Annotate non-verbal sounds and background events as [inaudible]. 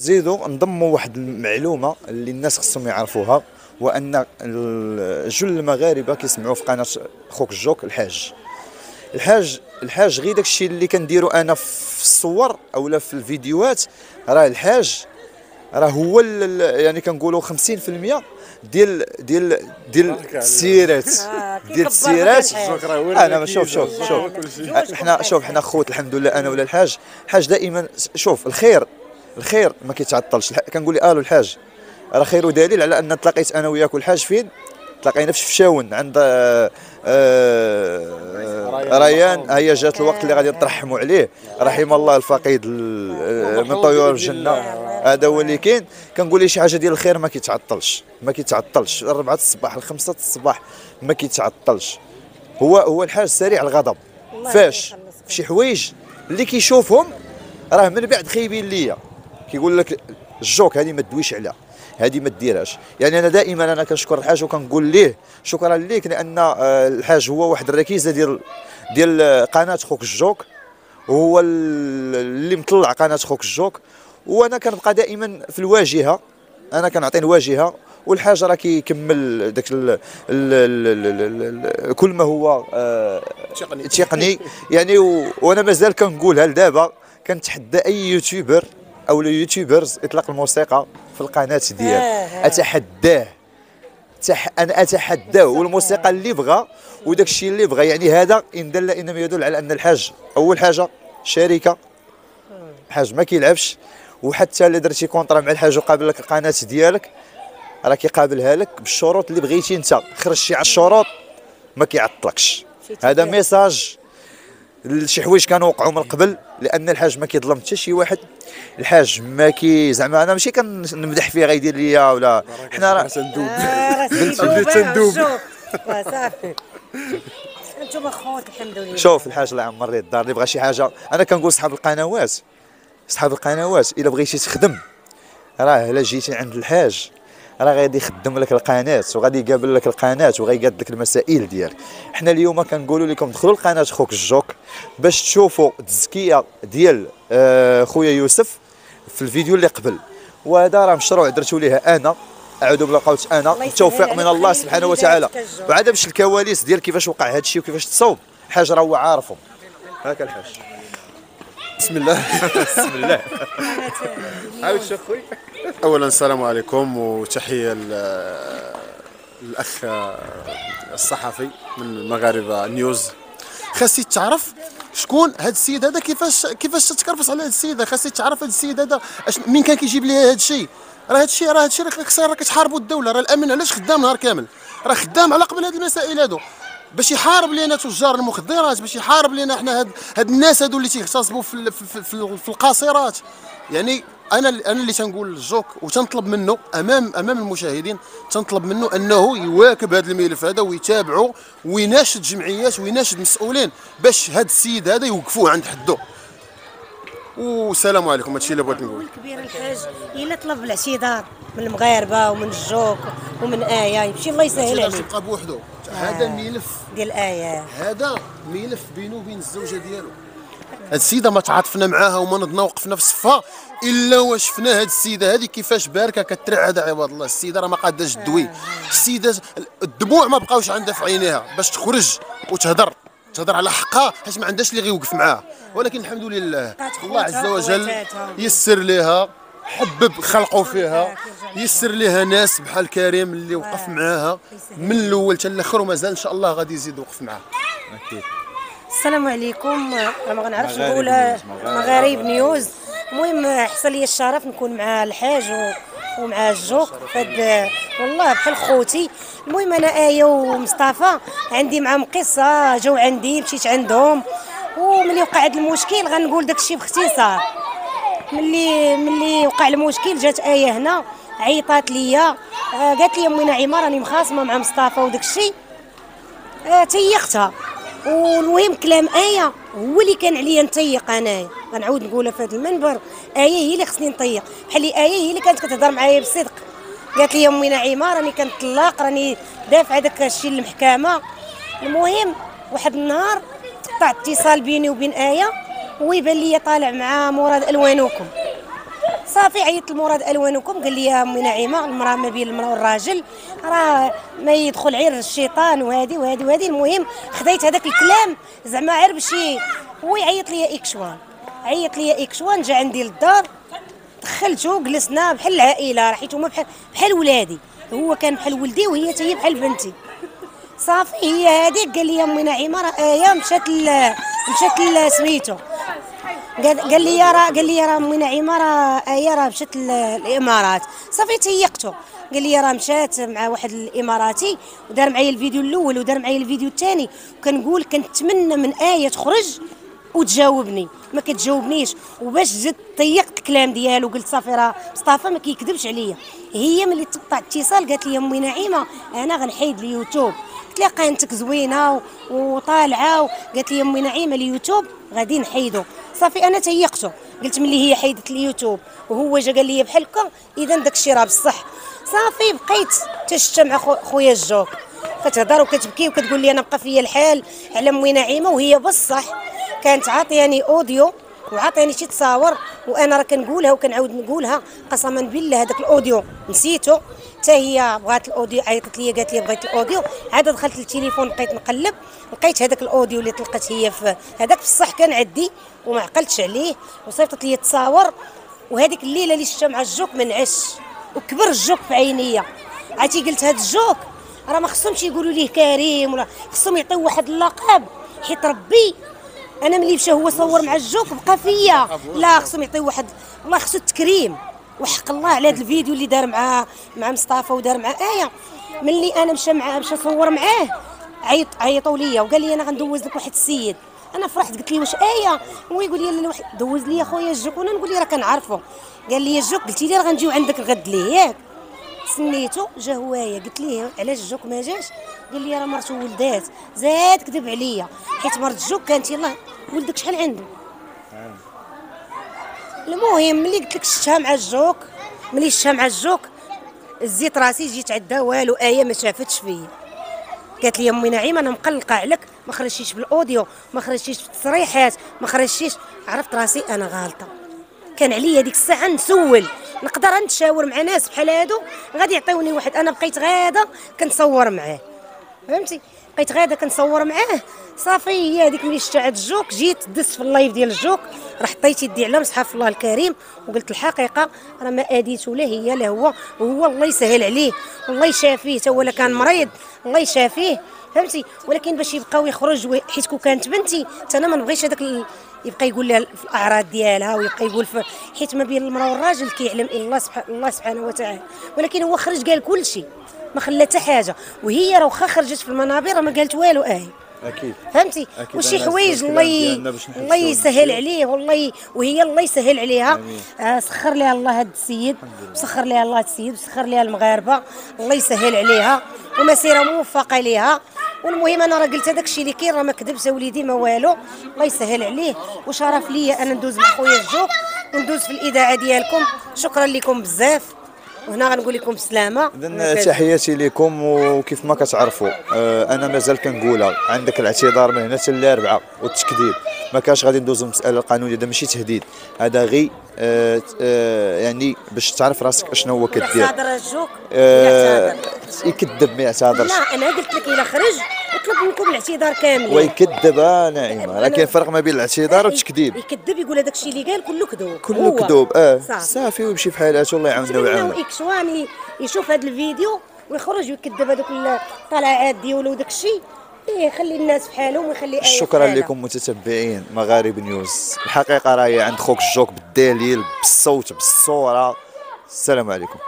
زيدوا نضموا واحد المعلومة اللي الناس خصهم يعرفوها وأن جل المغاربة كيسمعوا في قناة خوك الجوك الحاج. الحاج الحاج غير داكشي اللي كنديرو أنا في الصور اولا في الفيديوهات. راه الحاج راه هو يعني كنقولوا 50% ديال ديال ديال السيرات. [laughs] آه، ديال السيرات. أنا شوف شوف لا، شوف حنا شوف حنا خوت الحمد لله أنا ولا الحاج. الحاج دائما شوف الخير. الخير ما كيتعطلش. كنقول لي آلو الحاج. راه خير دليل على أن تلاقيت أنا وياك والحاج فين؟ تلاقينا في فشاون عند آه، آه، ريان. هي جات الوقت اللي غادي نترحموا عليه. رحم الله الفقيد ال- من طيور الجنة. هذا هو اللي كاين. كنقول لي شي حاجة ديال الخير ما كيتعطلش. ما كيتعطلش. الربعة الصباح الخمسة الصباح ما كيتعطلش. هو هو الحاج سريع الغضب. فاش. في شي حوايج اللي كيشوفهم راه من بعد خايبين ليا. كيقول لك الجوك هذه ما تدويش عليها هذه ما ديرهاش. يعني أنا دائما أنا كنشكر الحاج وكنقول ليه شكرا ليك لأن الحاج هو واحد الركيزة ديال ديال قناة خوك الجوك وهو ال- اللي مطلع قناة خوك الجوك. وأنا كنبقى دائما في الواجهة أنا كنعطي الواجهة والحاج راه كيكمل داك كل ما هو تقني. تقني. يعني وأنا مازال كنقولها لدابا كنتحدى أي يوتيوبر أو اليوتيوبرز إطلاق الموسيقى في القناة ديالي آه. أتحداه. تح... أنا أتحداه والموسيقى اللي بغى وداك الشيء اللي بغى يعني هذا إن دل إنما يدل على أن الحاج أول حاجة شركة. الحاج ما كيلعبش وحتى اللي درتي contrat مع الحاج وقابل لك القناة ديالك راه كيقابلها لك بالشروط اللي بغيتي أنت. خرجتي على الشروط ما كيعطلكش. هذا. message. شي حوايج كانوا وقعوا من قبل لأن الحاج ما كيظلم حتى شي واحد. الحاج ما كي زعما أنا ماشي كنمدح فيه غيدير ليا ولا. حنا راه آه، سيدو بديت تندوب. وصافي أنتم خوت الحمد لله. شوف الحاج الله يعمر ليه الدار اللي بغى شي حاجة. أنا كنقول صحاب القنوات. صحاب القنوات إلا بغيتي تخدم. راه الا جيتي عند الحاج. راه غادي يخدم لك القناة وغادي يقابل لك القناة وغيقاد لك المسائل ديالك. حنا اليوم كنقولوا لكم دخلوا لقناة خوك الجوك باش تشوفوا التزكية ديال آه، خويا يوسف في الفيديو اللي قبل. وهذا راه مشروع درتو ليه أنا. أعوذ بالله قلت أنا عليك من الله سبحانه وتعالى. وعاد باش الكواليس ديال كيفاش وقع هذا الشيء وكيفاش تصوب الحاج راه هو عارفهم. هاك الحاج. بسم الله. [laughs] بسم الله. عاود شوف خويا اولا السلام عليكم وتحية الأخ الصحفي من المغاربه نيوز. خاصك تعرف شكون هذا السيد هذا؟ كيفاش كيفاش تتكرفس على هذا السيد؟ خاصك تعرف هذا السيد هذا؟ مين كان كيجيب ليه هذا الشيء؟ راه هذا الشيء راه هذا الشيء راه كتحاربوا الدولة. راه الأمن علاش خدام نهار كامل؟ راه خدام على قبل هذه المسائل هادو. باش يحارب لينا تجار المخدرات باش يحارب لينا إحنا هاد هاد الناس هادو اللي تيغتصبوا في في, في, في القاصرات. يعني أنا أنا اللي تنقول للجوك وتنطلب منه امام أمام المشاهدين تنطلب منه أنه يواكب هذا الملف هذا ويتابعه ويناشد جمعيات ويناشد مسؤولين باش هذا السيد هذا يوقفوه عند حده والسلام عليكم هادشي اللي بغيت نقول. الكبير الحاج إلا طلب الاعتذار من المغاربة ومن الجوك ومن آية يمشي الله يسهل عليه. يبقى بوحده هذا ملف ديال إيه هذا ملف بينه وبين الزوجة ديالو. هاد السيدة ما تعاطفنا معاها وما نضنا وقفنا في صفها إلا وشفنا هاد السيدة. هذه كيفاش باركة كترعد عباد الله السيدة راه ما قاداش تدوي. السيدة الدموع ما بقاوش عندها في عينيها باش تخرج وتهضر تهضر على حقها حيت ما عندهاش اللي غيوقف معاها. ولكن الحمد لله الله عز وجل. يسر لها حبب خلقه فيها يسر لها ناس بحال كريم اللي وقف معاها من الأول حتى الآخر ومازال إن شاء الله غادي يزيد يوقف معاها. أكيد. السلام عليكم. أنا ما غنعرفش نقول نيوز، مغارب. نيوز. المهم حصل لي الشرف نكون مع الحاج و... ومع الجوك. فهاد والله بحال خوتي. المهم أنا آية ومصطفى. عندي معاهم قصة جاو عندي مشيت عندهم. وملي وقع هذا المشكل غنقول داك الشيء باختصار. ملي ملي وقع المشكل جات آية هنا عيطات ليا. آه، قالت لي أمي نعيمه راني مخاصمة مع مصطفى وداك الشيء. آه، تيقتها. والمهم كلام آية هو اللي كان عليا نطيق أنايا غنعاود نقولها في هذا المنبر آية هي اللي خصني نطيق. بحال آية هي اللي كانت كتهضر معايا بالصدق قالت لي أمي نعيمة راني كنطلق راني دافعة داك الشيء للمحكمة. المهم واحد النهار قطع اتصال بيني وبين آية. ويبان لي طالع مع مراد ألوانكم. صافي عيطت لمراد ألوانكم قال لي يا أمي نعيمة المرأة ما بين المرأة والراجل. راه ما يدخل غير الشيطان وهذه وهذه وهذه المهم خديت هذاك الكلام زعما ي- هو يعيط لي إكشوان. عيط لي إكشوان جا عندي للدار دخلته جلسنا بحال العائلة راح هما بحال بحال ولادي. هو كان بحال ولدي وهي حتى هي بحال بنتي. صافي هي هذيك قال لي أمي نعيمة راه إيه مشات مشات سميتو. قال لي يا راه قال لي يا راه امي نعيمه راه إيه راه مشات الإمارات. صافي تيقته قال لي راه مشات مع واحد الإماراتي ودار معايا الفيديو الأول ودار معايا الفيديو الثاني وكنقول كنتمنى من آية تخرج وتجاوبني. ما كتجاوبنيش. وباش زدت طيقت الكلام ديالو قلت صافي راه مصطفى ما كيكذبش عليا. هي ملي تقطع اتصال قالت لي أمي نعيمة أنا غنحيد اليوتيوب. قلت لها قناتك زوينة وطالعة قالت لي أمي نعيمة اليوتيوب غادي نحيدو. صافي أنا تيقته قلت ملي هي حيدت اليوتيوب وهو جا قال لي بحال هكا إذا داك راه بصح. صافي بقيت تشتا مع خو- خويا الجوك. كتهضر وكتبكي وكتقول لي أنا بقى فيا الحال على امي نعيمة وهي بصح كانت عاطياني audio وعاطيني شي تصاور وأنا راه كنقولها وكنعاود نقولها قسما بالله هذاك ال audio نسيته حتى هي بغات ال audio عيطت لي قالت لي بغيت ال audio. عاد دخلت للتليفون بقيت نقلب لقيت هذاك ال audio اللي طلقت هي في هذاك بصح كان عندي وما عقلتش عليه وصيفطت لي التصاور وهذيك الليلة اللي شتا مع الجوك ما نعش وكبر الجوك في عينيا. عرفتي قلت هذا الجوك؟ راه ما خصهمش يقولوا ليه كريم ولا خصهم يعطيو واحد اللقب. حيت ربي أنا ملي مشى هو صور مع الجوك بقى فيا. لا خصهم يعطيو واحد والله خصو التكريم. وحق الله على هذا الفيديو اللي دار مع مع مصطفى ودار مع آية ملي أنا مشى معاه مشى صور معاه عيط عيطوا ليا وقال لي أنا غندوز لك واحد السيد. أنا فرحت قلت لي واش آية؟ هو يقول لي لا دوز لي خويا الجوك وأنا نقول لي راه كنعرفه قال لي الجوك قلتي لي راه غنجيو عندك الغد ليه ياك سنيتو جا هوايا قلت ليه علاش الجوك ما جاش؟ قال لي راه مرته ولدات. زاد كذب عليا. حيت مرت الجوك كانت يلاه ولدات شحال عنده المهم ملي قلت لك شفتها مع الجوك ملي شفتها مع الجوك زيت راسي جيت عندها والو آية ما شافتش فيا. قالت لي أمي نعيمة أنا مقلقة عليك ما خرجتيش بال audio ما خرجتيش في التصريحات ما خرجتيش. عرفت راسي أنا غالطة. كان عليا ديك الساعة نسول نقدر نتشاور مع ناس بحال هادو غادي يعطيوني واحد أنا بقيت غادة كنصور معاه. فهمتي؟ بقيت غاده كنصور معاه. صافي هي هذيك ملي عاد الجوك جيت دزت في ال live ديال الجوك راه حطيت يدي على مصحف الله الكريم وقلت الحقيقة راه ما اديته لا هي لا هو وهو الله يسهل عليه والله يشافيه تا هو كان مريض الله يشافيه فهمتي؟ ولكن باش يبقى ويخرج وي- حيت كون كانت بنتي تا أنا ما نبغيش هذاك يبقى يقول لها في الأعراض ديالها ويبقى يقول في حيت ما بين المرأة والراجل كيعلم إلا الله الله سبحانه وتعالى. ولكن هو خرج قال كل شيء. ما خلى حتى حاجة. وهي راه واخا خرجت في المنابر راه ما قالت والو اهي أكيد. فهمتي؟ وشي حوايج الله الله يسهل. عليه والله. وهي الله يسهل عليها. آه سخر لها الله هاد السيد. وسخر لها الله هاد السيد وسخر لها المغاربة. الله يسهل عليها. ومسيرة موفقة ليها. والمهم أنا راه قلت هذاك الشيء اللي كاين راه ما كذبش وليدي ما والو. الله يسهل عليه. وشرف ليا أنا ندوز مع خويا الجوك وندوز في الإذاعة ديالكم. شكرا لكم بزاف. وهنا غنقول لكم بسلامة. اذا تحياتي لكم وكيف ما كتعرفوا آه، أنا مازال كنقولها. عندك الاعتذار من هنا حتى الاربعاء والتكذيب. ما كانش غادي ندوزو المساله القانونيه هذا ماشي تهديد. هذا غير آه، آه، يعني باش تعرف راسك أشنو هو كدير. يعتذر الجوك آه، يعتذر. يكذب ما يعتذرش لا أنا قلت لك الا خرج اطلب منكم الاعتذار كامل. ويكذب آه، ناعمه لكن فرق ما بين الاعتذار والتكذيب. يكذب يقول هذاك الشيء اللي قال كله كذوب. كله. كذوب. آه. صافي. ويمشي في حالاته الله يعاوننا ويعاوننا اكسوان يشوف هذا الفيديو ويخرج ويكذب هذوك الطلعات ديالو وداك الشيء. إيه، يخلي الناس في حالهم ويخلي شكرا. لكم متتبعين مغارب نيوز. الحقيقة راهي عند خوك الجوك بالدليل بالصوت بالصورة. السلام عليكم.